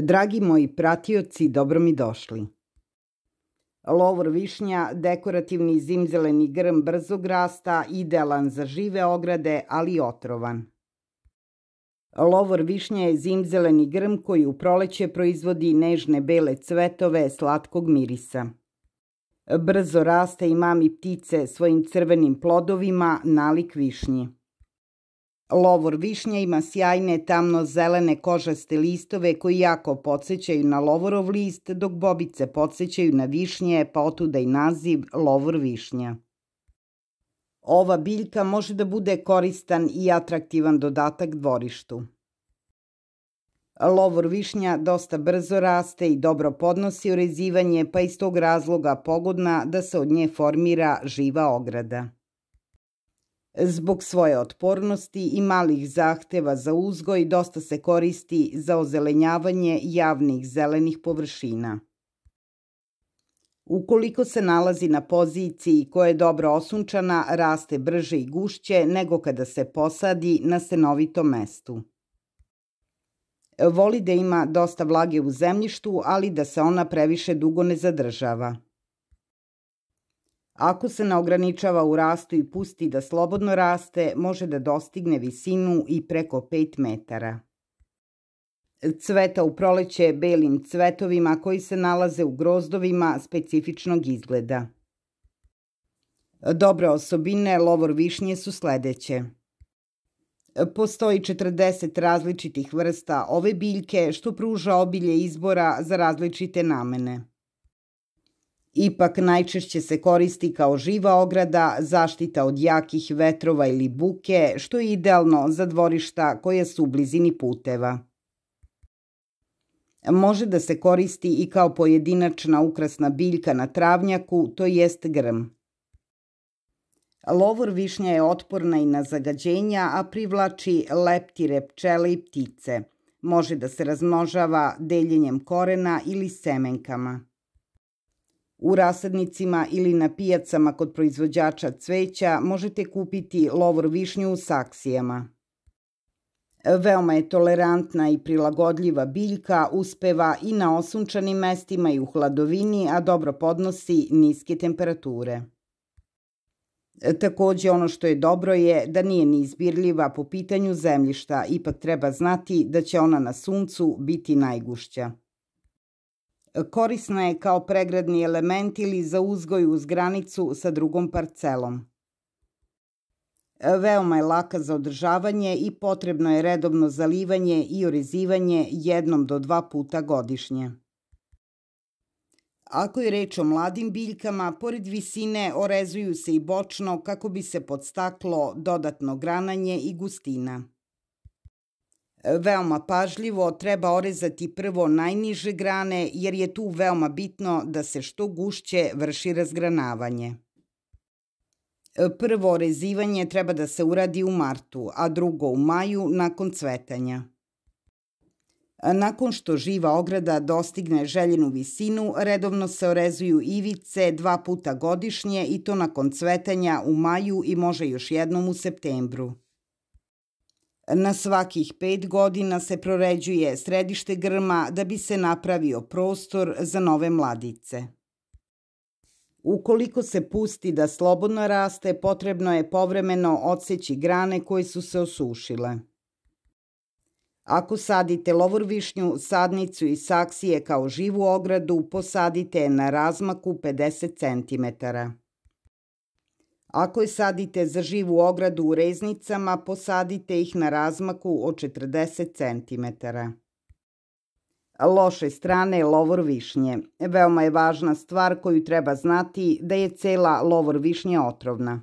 Dragi moji pratioci, dobro mi došli. Lovor višnja, dekorativni zimzeleni grm brzog rasta, idealan za žive ograde, ali otrovan. Lovor višnja je zimzeleni grm koji u proleće proizvodi nežne bele cvetove slatkog mirisa. Brzo raste i mami ptice svojim crvenim plodovima nalik višnji. Lovor višnja ima sjajne tamno-zelene kožaste listove koji jako podsjećaju na lovorov list, dok bobice podsjećaju na višnje, pa otuda i naziv lovor višnja. Ova biljka može da bude koristan i atraktivan dodatak dvorištu. Lovor višnja dosta brzo raste i dobro podnosi urezivanje, pa iz tog razloga pogodna da se od nje formira živa ograda. Zbog svoje otpornosti i malih zahteva za uzgoj dosta se koristi za ozelenjavanje javnih zelenih površina. Ukoliko se nalazi na poziciji koja je dobro osunčana, raste brže i gušće nego kada se posadi na stenovitom mestu. Voli da ima dosta vlage u zemljištu, ali da se ona previše dugo ne zadržava. Ako se ne ograničava u rastu i pusti da slobodno raste, može da dostigne visinu i preko 5 metara. Cveta u proleće belim cvetovima koji se nalaze u grozdovima specifičnog izgleda. Dobre osobine lovor višnje su sledeće. Postoji 40 različitih vrsta ove biljke što pruža obilje izbora za različite namene. Ipak najčešće se koristi kao živa ograda, zaštita od jakih vetrova ili buke, što je idealno za dvorišta koje su u blizini puteva. Može da se koristi i kao pojedinačna ukrasna biljka na travnjaku, to jest grm. Lovor višnja je otporna i na zagađenja, a privlači leptire pčele i ptice. Može da se razmnožava deljenjem korena ili semenkama. U rasadnicima ili na pijacama kod proizvođača cveća možete kupiti lovor višnju u saksijama. Veoma je tolerantna i prilagodljiva biljka, uspeva i na osunčanim mestima i u hladovini, a dobro podnosi niske temperature. Takođe ono što je dobro je da nije ni izbirljiva po pitanju zemljišta, ipak treba znati da će ona na suncu biti najgušća. Korisna je kao pregradni element ili za uzgoj uz granicu sa drugom parcelom. Veoma je laka za održavanje i potrebno je redovno zalivanje i orezivanje jednom do dva puta godišnje. Ako je reč o mladim biljkama, pored visine orezuju se i bočno kako bi se podstaklo dodatno grananje i gustina. Veoma pažljivo treba orezati prvo najniže grane jer je tu veoma bitno da se što gušće vrši razgranavanje. Prvo orezivanje treba da se uradi u martu, a drugo u maju nakon cvetanja. Nakon što živa ograda dostigne željenu visinu, redovno se orezuju ivice dva puta godišnje i to nakon cvetanja u maju i može još jednom u septembru. Na svakih pet godina se proređuje središte grma da bi se napravio prostor za nove mladice. Ukoliko se pusti da slobodno raste, potrebno je povremeno odseći grane koje su se osušile. Ako sadite lovor višnju, sadnicu i saksije kao živu ogradu, posadite je na razmaku 50 cm. Ako je sadite za živu ogradu u reznicama, posadite ih na razmaku od 40 cm. Loše strane je lovor višnje. Veoma je važna stvar koju treba znati da je cela lovor višnje otrovna.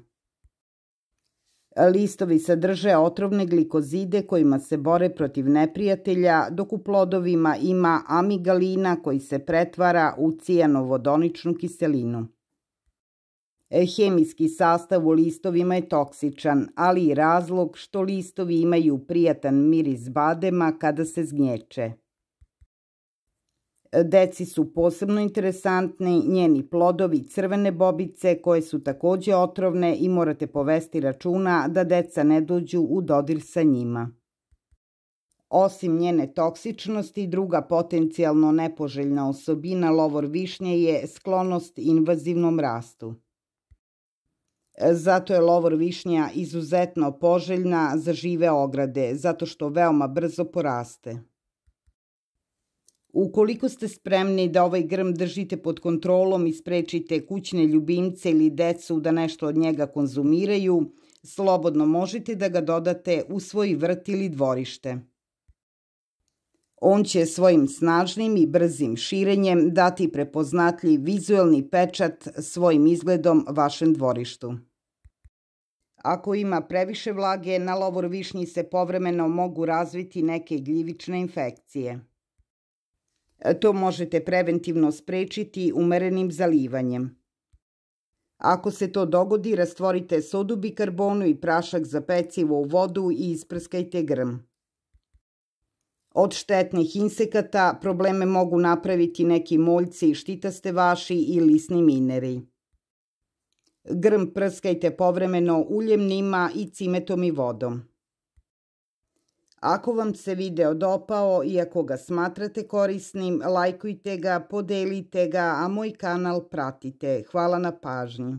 Listovi sadrže otrovne glikozide kojima se bore protiv neprijatelja, dok u plodovima ima amigalina koji se pretvara u cijanovodoničnu kiselinu. E, hemijski sastav u listovima je toksičan, ali i razlog što listovi imaju prijatan miris badema kada se zgnječe. Deci su posebno interesantni njeni plodovi crvene bobice koje su takođe otrovne i morate povesti računa da deca ne dođu u dodir sa njima. Osim njene toksičnosti, druga potencijalno nepoželjna osobina lovor višnje je sklonost invazivnom rastu. Zato je lovor višnja izuzetno poželjna za žive ograde, zato što veoma brzo poraste. Ukoliko ste spremni da ovaj grm držite pod kontrolom i sprečite kućne ljubimce ili decu da nešto od njega konzumiraju, slobodno možete da ga dodate u svoj vrt ili dvorište. On će svojim snažnim i brzim širenjem dati prepoznatljiv vizuelni pečat svojim izgledom vašem dvorištu. Ako ima previše vlage, na lovor višnji se povremeno mogu razviti neke gljivične infekcije. To možete preventivno sprečiti umerenim zalivanjem. Ako se to dogodi, rastvorite sodu bikarbonu i prašak za pecivo u vodu i isprskajte grm. Od štetnih insekata probleme mogu napraviti neki moljci, štitaste vaši i lisni mineri. Grm prskajte povremeno uljem nima i cimetom i vodom. Ako vam se video dopao i ako ga smatrate korisnim, lajkujte ga, podelite ga, a moj kanal pratite. Hvala na pažnji.